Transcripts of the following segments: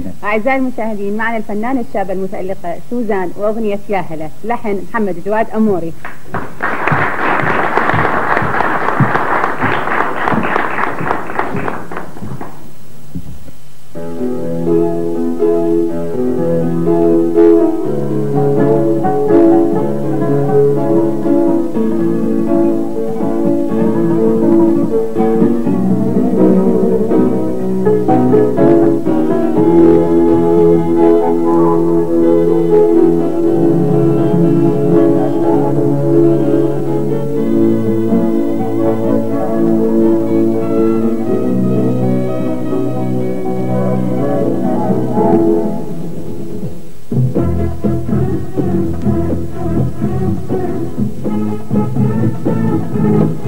تغنيها أعزائي المشاهدين معنا الفنانة الشابة المتألقة سوزان وأغنية يا هلا لحن محمد جواد أموري.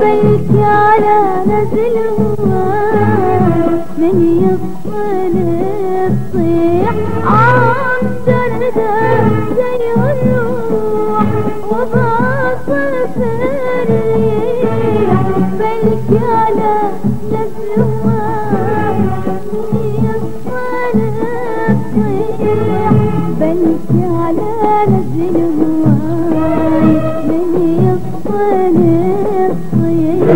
بلكي على نزل من يفصل الصيح عم دردتيه الروح وبعصف الريح بلكي على نزل من يفصل الصيح بلكي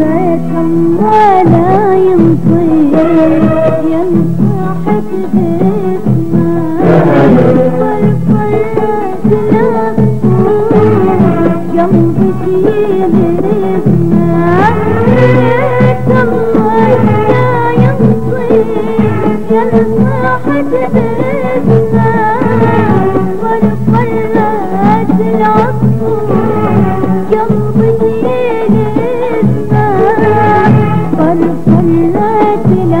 ريتم ولا ينطير ينصحك باسمه Tiene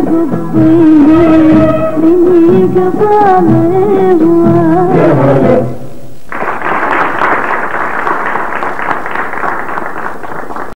जब मेरे हुआ